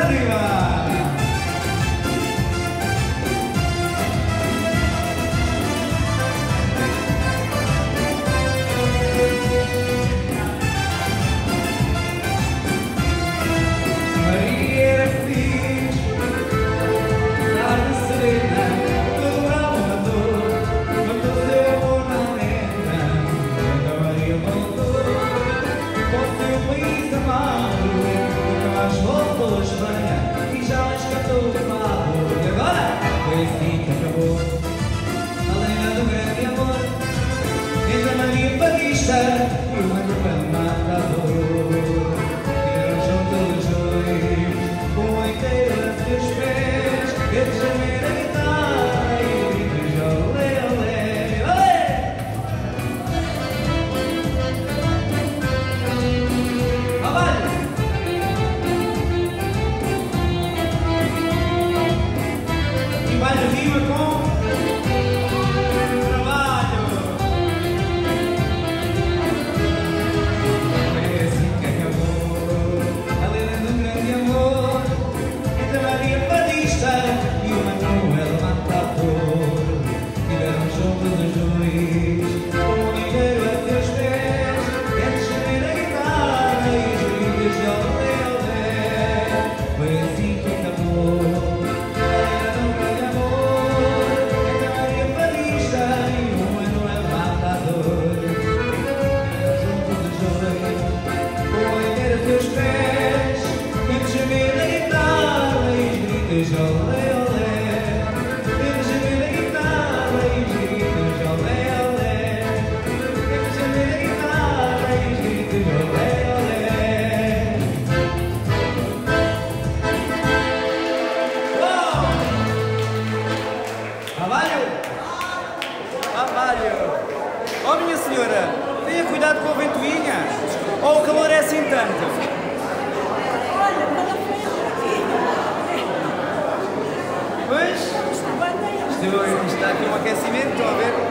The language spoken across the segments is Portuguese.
ならでは grande. Pois, isto, isto está aqui um aquecimento, estão a ver?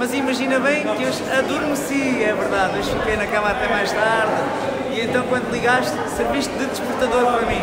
Mas imagina bem que eu adormeci, é verdade, hoje fiquei na cama até mais tarde. E então quando ligaste, serviste de despertador para mim.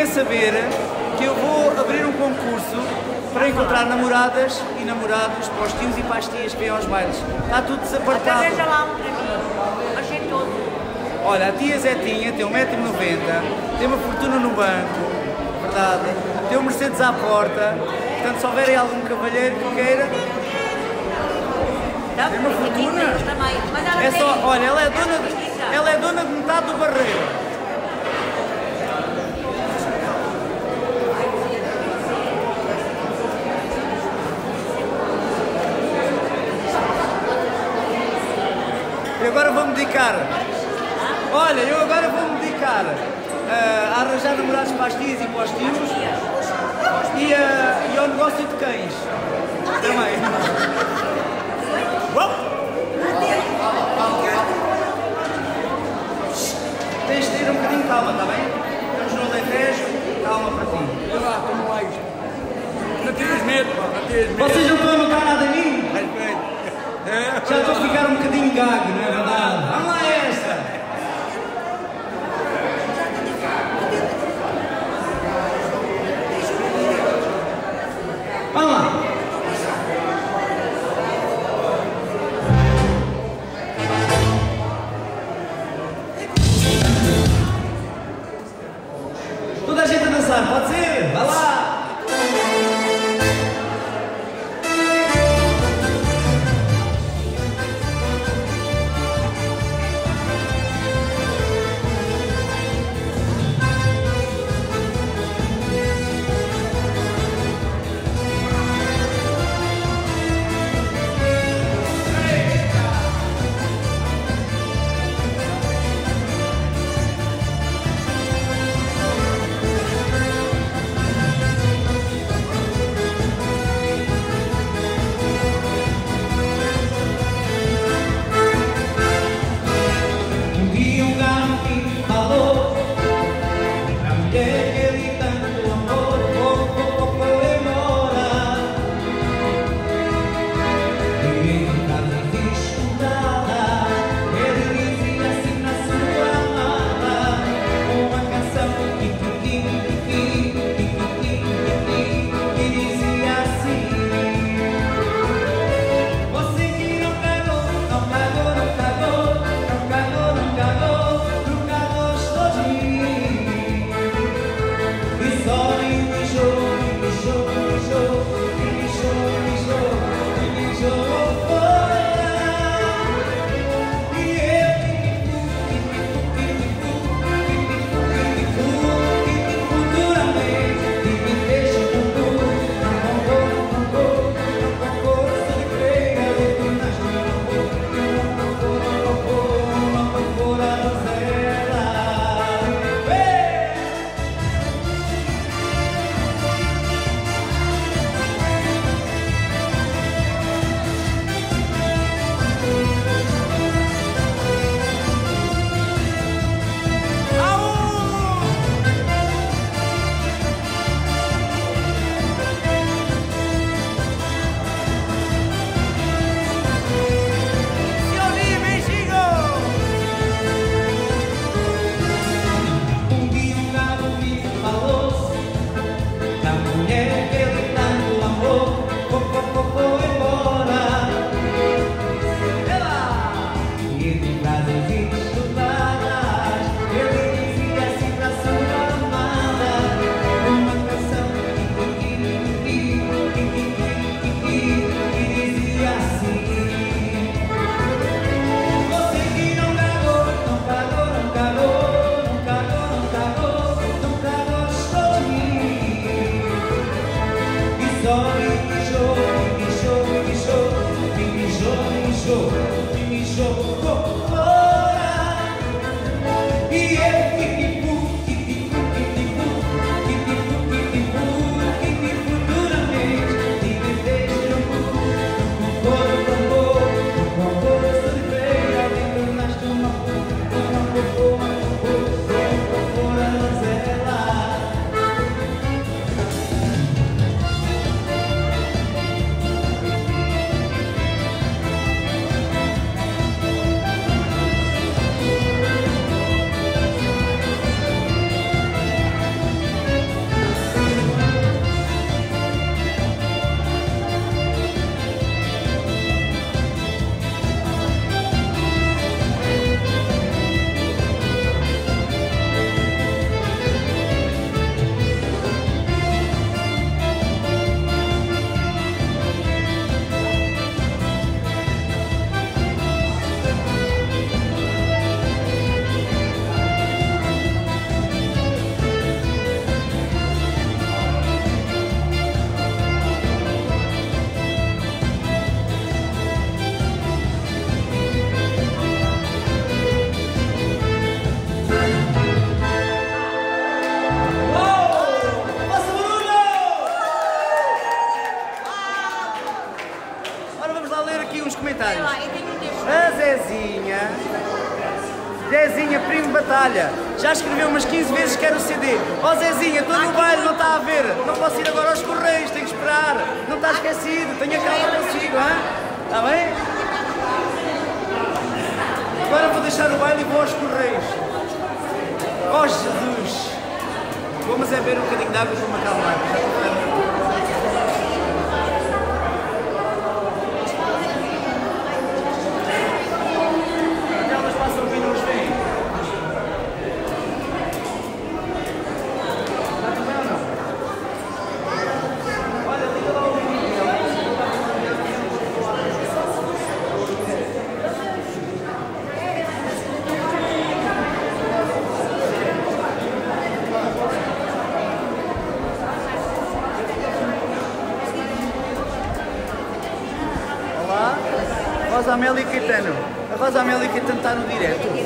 Fiquei a saber que eu vou abrir um concurso para encontrar namoradas e namorados para os tios e para as tias que vêm aos bailes. Está tudo Até desapartado. veja lá um para mim. Achei todo. Olha, a tia Zetinha tem 1,90m, tem uma fortuna no banco, verdade, tem um Mercedes à porta, portanto se houver algum cavalheiro que queira? Tem uma fortuna. é só, olha, ela é dona ela é dona de metade do barreiro. E agora vou-me dedicar. Olha, eu agora vou-me dedicar ah, a arranjar namorados para as tias e para os tios e, ah, e ao negócio de cães. Também. Tens de ter um bocadinho de calma, está bem? Estamos no Alentejo, calma para ti. Olha lá, toma lá isto. Não tens medo, pá, não tens medo. Vocês não estão a notar nada em mim? É, Já estou a ficar um bocadinho gago, não é verdade? Vamos lá Rosa Amélia e Caetano. A Rosa Amélia e Caetano está no direto.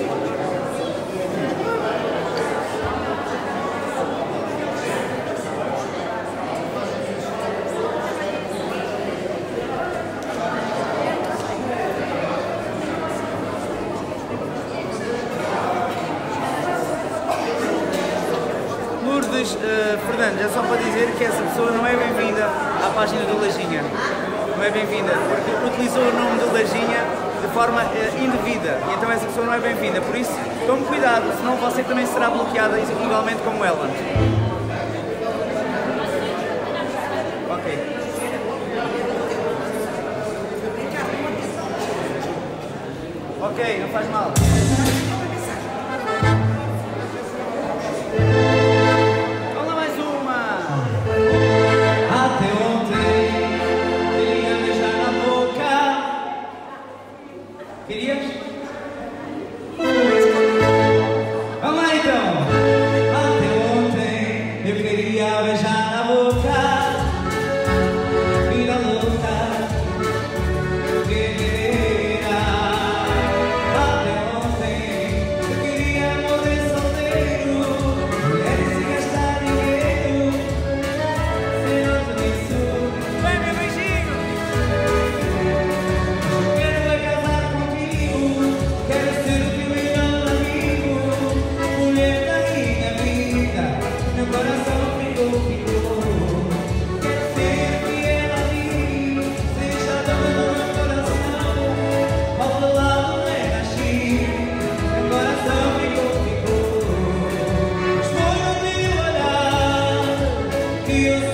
feel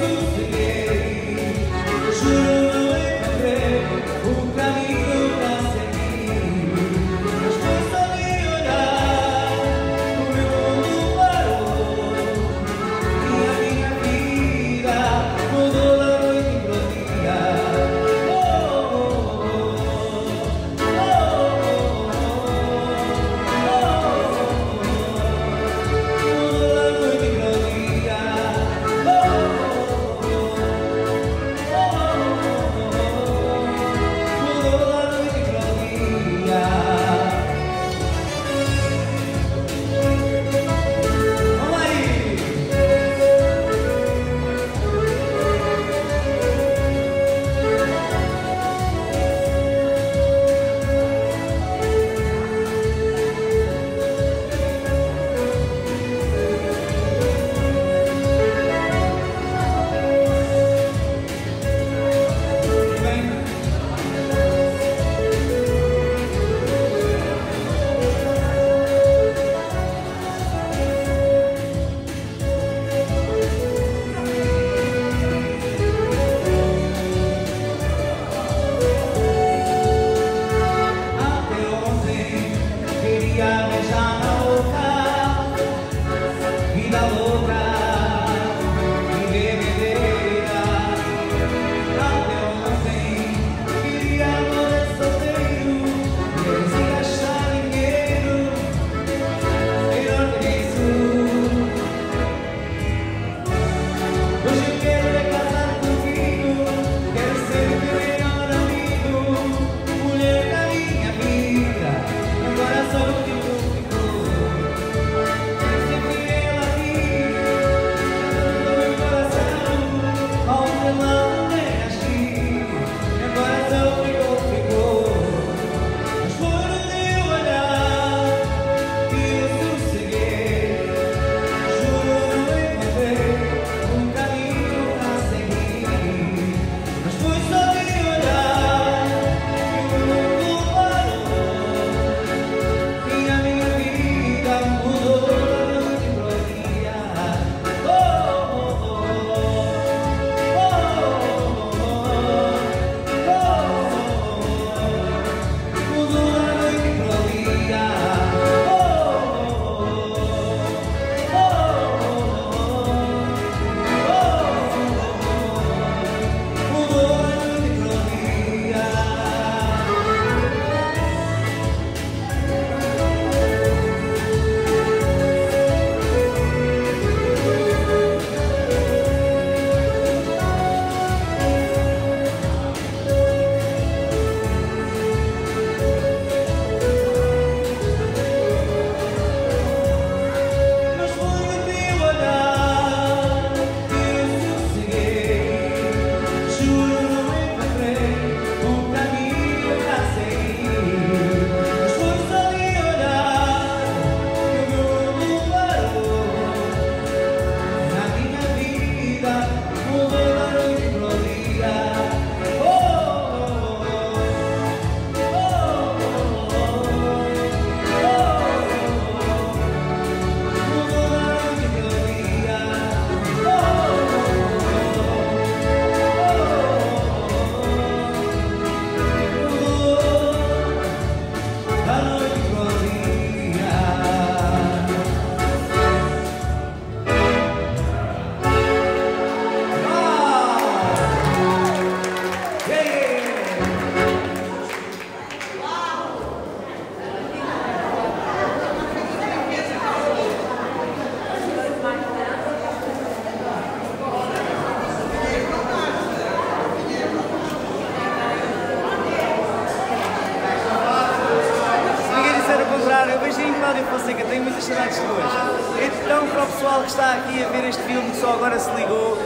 Então, para o pessoal que está aqui a ver este filme, que só agora se ligou,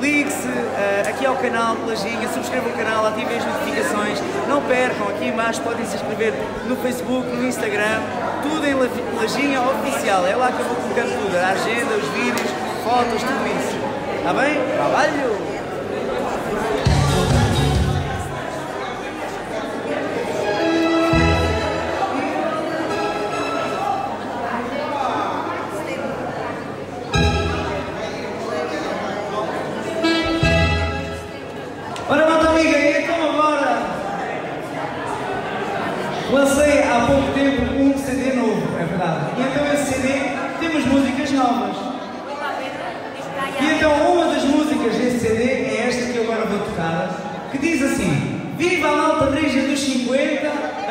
ligue-se eh, aqui ao canal de Lajinha, subscrevam o canal, ativem as notificações, não percam, aqui embaixo podem se inscrever no Facebook, no Instagram, tudo em La- Lajinha Oficial, é lá que eu vou colocando tudo, a agenda, os vídeos, fotos, tudo isso. Está bem? Trabalho!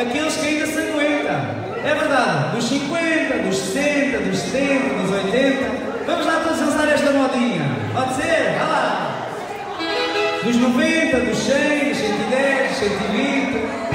Aqueles que ainda se aguentam. É verdade, dos 50, dos 60, dos 70, dos 80, vamos lá todos dançar esta modinha. Pode ser? Vá lá! Dos 90, dos 100, dos 110, dos 120.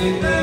Amen.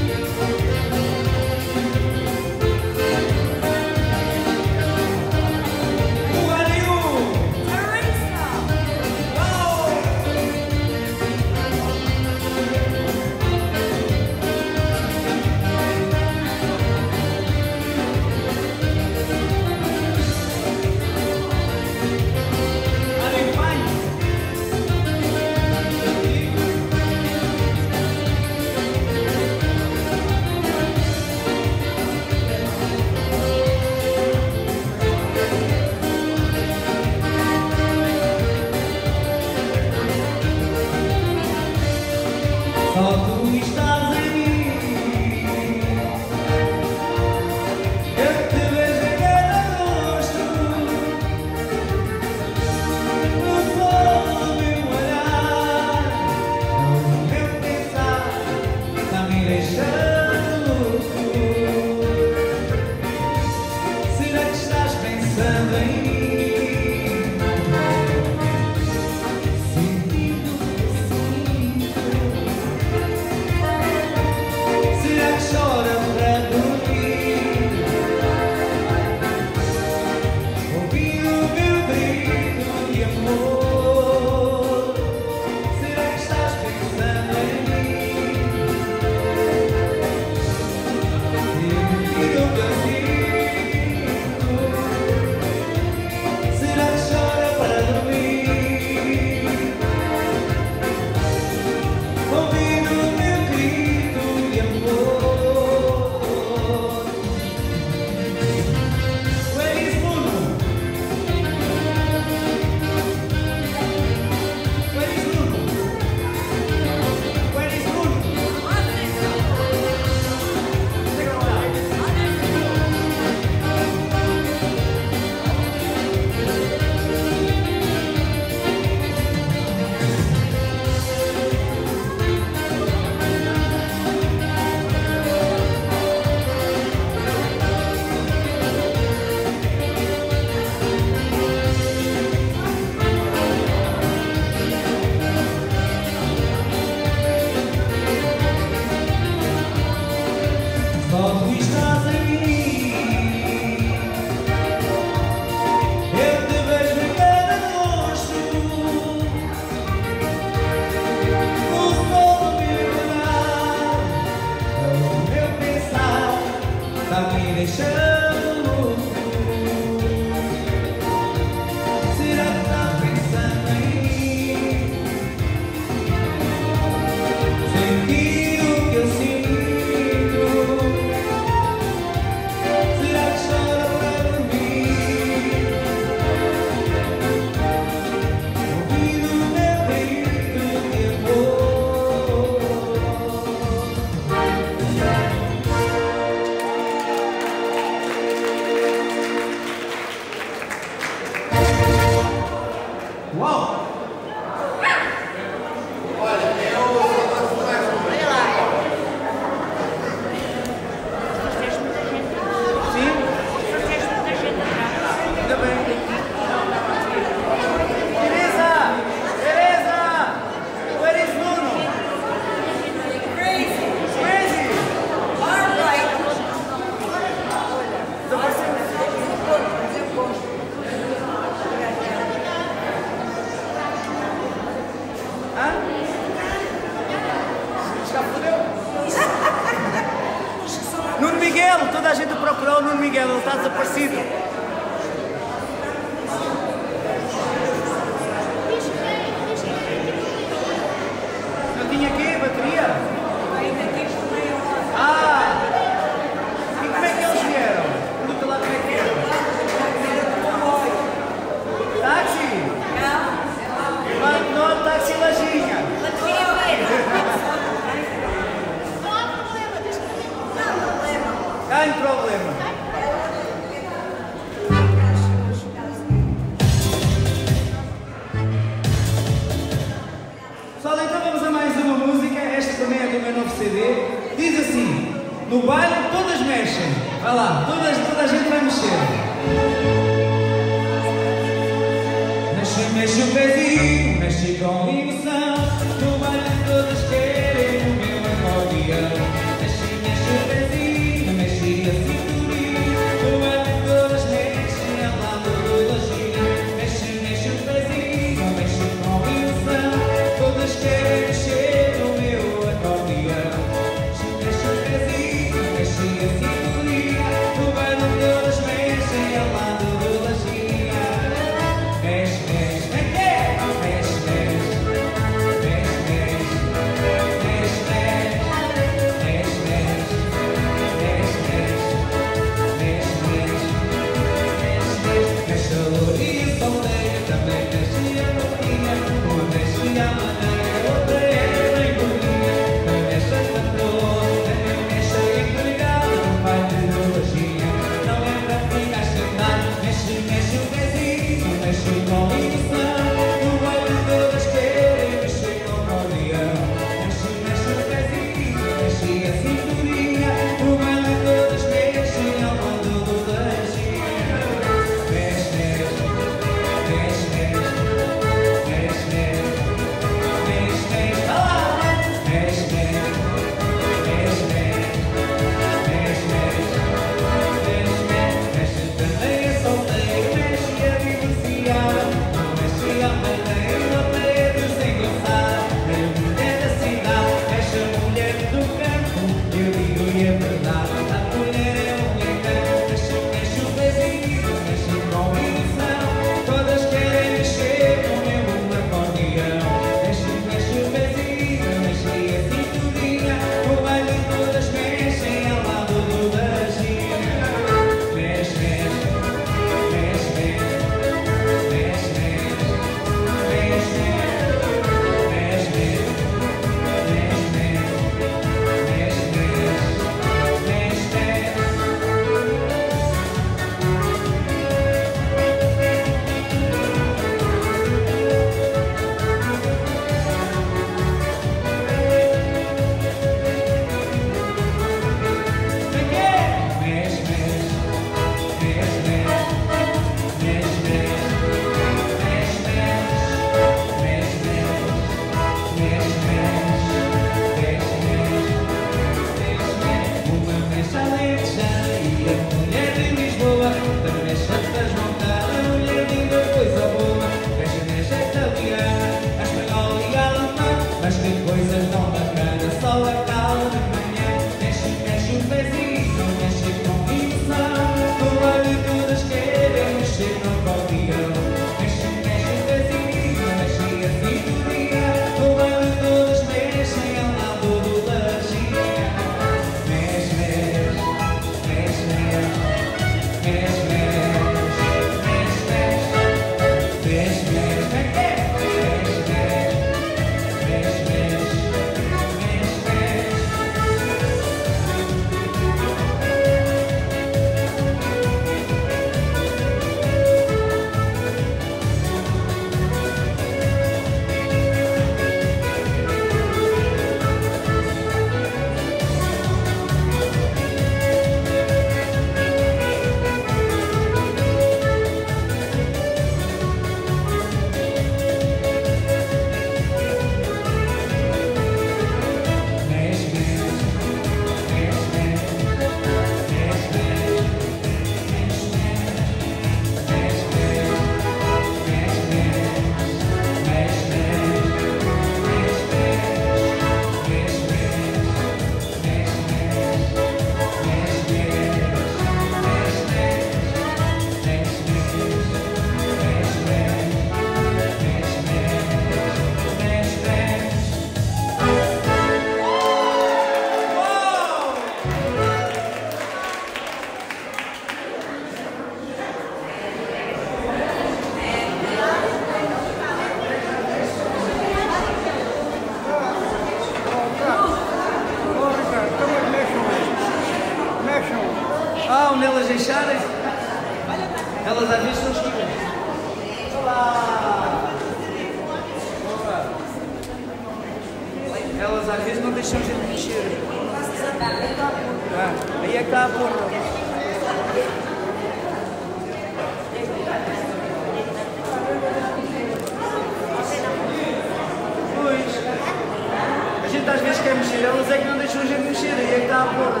çıkan bir şeydi ama Zekna'da çalışan bir şeydi. Yekta abi orada.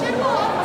Şey bu.